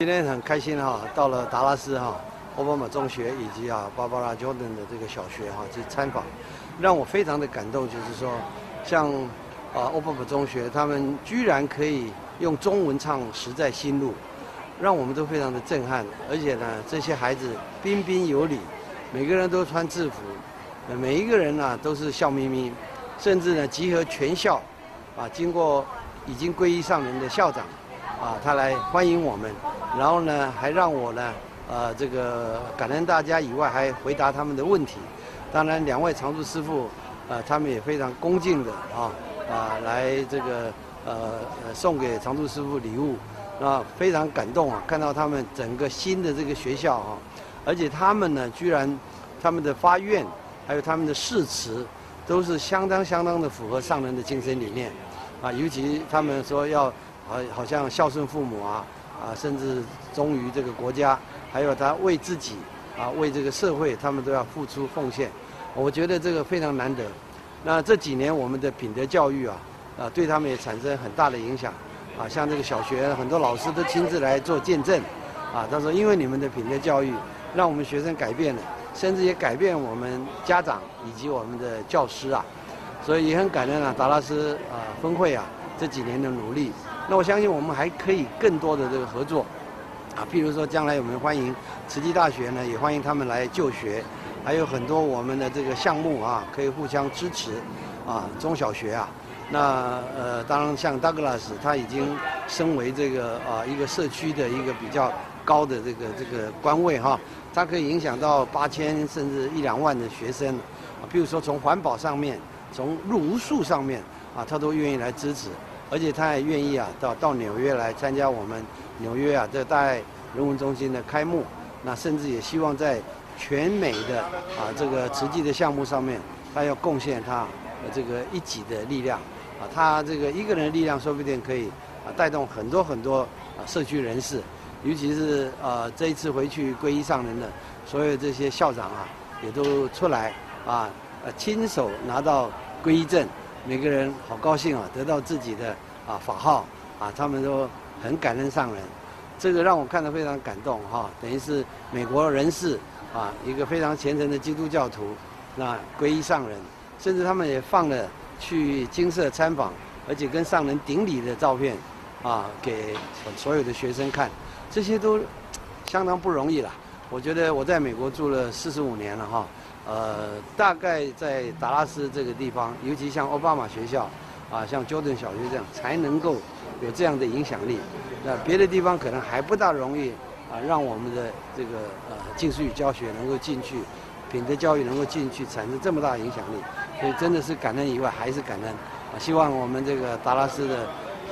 今天很开心哈，到了达拉斯哈，奥巴马中学以及啊芭芭拉 Jordan 的这个小学哈去参访，让我非常的感动，就是说，像啊奥巴马中学，他们居然可以用中文唱《实在心路》，让我们都非常的震撼。而且呢，这些孩子彬彬有礼，每个人都穿制服，每一个人呢都是笑眯眯，甚至呢集合全校，啊经过已经皈依上人的校长。啊，他来欢迎我们，然后呢，还让我呢，呃，这个感恩大家以外，还回答他们的问题。当然，两位常驻师傅，呃，他们也非常恭敬的啊，啊，来这个呃送给常驻师傅礼物，啊，非常感动啊，看到他们整个新的这个学校啊，而且他们呢，居然他们的发愿，还有他们的誓词，都是相当相当的符合上人的精神理念，啊，尤其他们说要。好，好像孝顺父母啊，啊，甚至忠于这个国家，还有他为自己啊，为这个社会，他们都要付出奉献。我觉得这个非常难得。那这几年我们的品德教育啊，啊，对他们也产生很大的影响。啊，像这个小学很多老师都亲自来做见证。啊，他说因为你们的品德教育，让我们学生改变了，甚至也改变我们家长以及我们的教师啊。所以也很感恩啊，达拉斯啊分会啊这几年的努力。那我相信我们还可以更多的这个合作，啊，譬如说将来我们欢迎慈济大学呢，也欢迎他们来就学，还有很多我们的这个项目啊，可以互相支持，啊，中小学啊，那呃，当然像 Douglas 他已经升为这个啊一个社区的一个比较高的这个这个官位哈，他可以影响到八千甚至一两万的学生，啊，譬如说从环保上面，从入无数上面啊，他都愿意来支持。而且他也愿意啊，到到纽约来参加我们纽约啊这大爱人文中心的开幕，那甚至也希望在全美的啊这个慈济的项目上面，他要贡献他这个一己的力量，啊，他这个一个人的力量说不定可以啊带动很多很多啊社区人士，尤其是呃这一次回去皈依上人的所有这些校长啊，也都出来啊呃亲手拿到皈依证。每个人好高兴啊，得到自己的啊法号啊，他们都很感恩上人，这个让我看得非常感动哈。等于是美国人士啊，一个非常虔诚的基督教徒，那皈依上人，甚至他们也放了去金色参访，而且跟上人顶礼的照片啊，给所有的学生看，这些都相当不容易了。我觉得我在美国住了四十五年了哈。呃，大概在达拉斯这个地方，尤其像奥巴马学校，啊，像 Jordan 小学这样，才能够有这样的影响力。那别的地方可能还不大容易，啊，让我们的这个呃近视语教学能够进去，品德教育能够进去，产生这么大的影响力。所以真的是感恩以外还是感恩。希望我们这个达拉斯的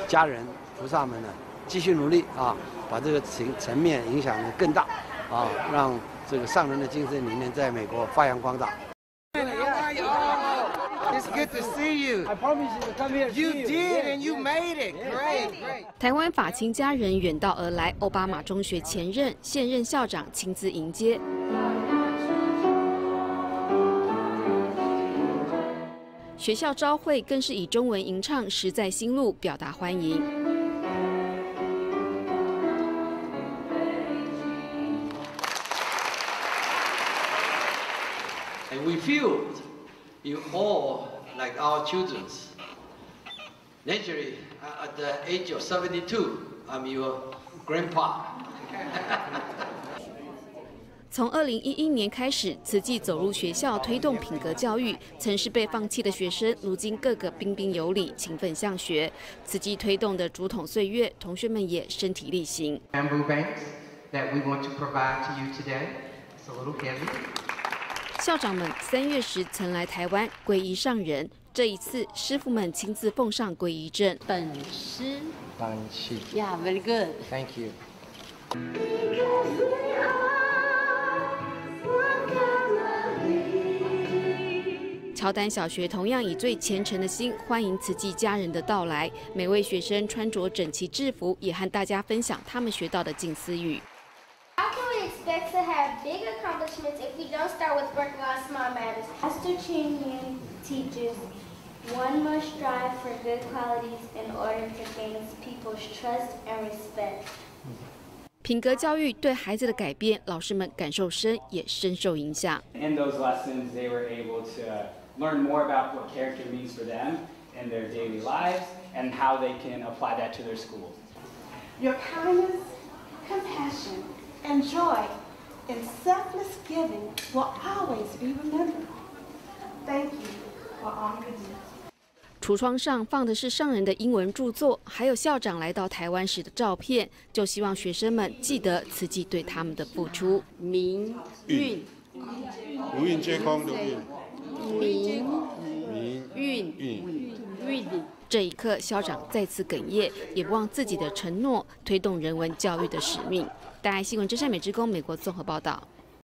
家人、菩萨们呢，继续努力啊，把这个层层面影响的更大，啊，让。这个上人的精神理念在美国发扬光大。台湾法亲家人远道而来，奥巴马中学前任、现任校长亲自迎接。学校招会更是以中文吟唱《实在心路》表达欢迎。We feel you all like our children. Naturally, at the age of 72, I'm your grandpa. 从二零一一年开始，慈济走入学校推动品格教育，曾是被放弃的学生，如今个个彬彬有礼、勤奋向学。慈济推动的竹筒岁月，同学们也身体力行。Bamboo banks that we want to provide to you today. It's a little heavy. 校长们三月时曾来台湾皈依上人，这一次师傅们亲自奉上皈依证。本师，班气，Yeah, very good. Thank you. 乔丹小学同样以最虔诚的心欢迎慈济家人的到来，每位学生穿着整齐制服，也和大家分享他们学到的静思语。expect to have big accomplishments if we don't start with working on small matters. Master Chin teaches one must strive for good qualities in order to gain people's trust and respect. 品格教育对孩子的改变，老师们感受深，也深受影响。In those lessons, they were able to learn more about what character means for them in their daily lives and how they can apply that to their schools. Your kindness, compassion, and joy in selfless giving will always be remember Thank you for all you do. 橱窗上放的是上人的英文著作，还有校长来到台湾时的照片，就希望学生们记得慈济对他们的付出。民运，如运皆空的运，民民运运。运这一刻，校长再次哽咽，也不忘自己的承诺，推动人文教育的使命。大爱新闻，真善美之工，美国综合报道。